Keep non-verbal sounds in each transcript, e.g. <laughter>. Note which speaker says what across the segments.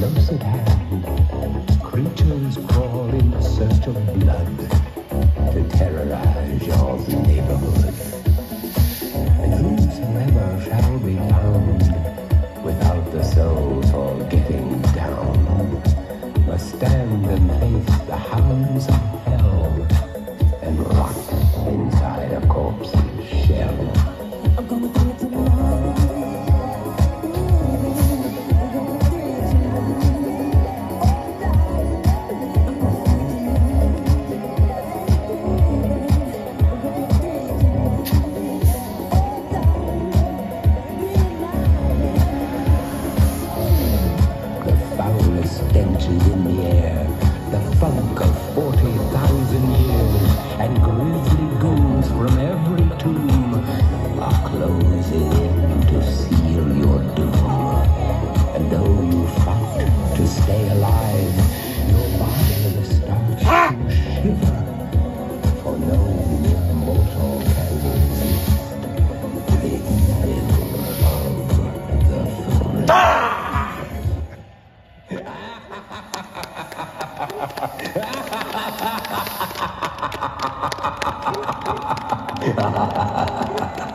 Speaker 1: close at hand, creatures crawl in search of blood to terrorize your neighborhood. And whosoever shall be found without the soul all getting down must stand and face the hounds of hell and rot inside a corpse. to seal your doom. And though you fight to stay alive, your mind will not ah! shiver. For no mortal can resist the evil of the forest.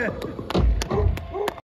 Speaker 2: Yeah. <laughs>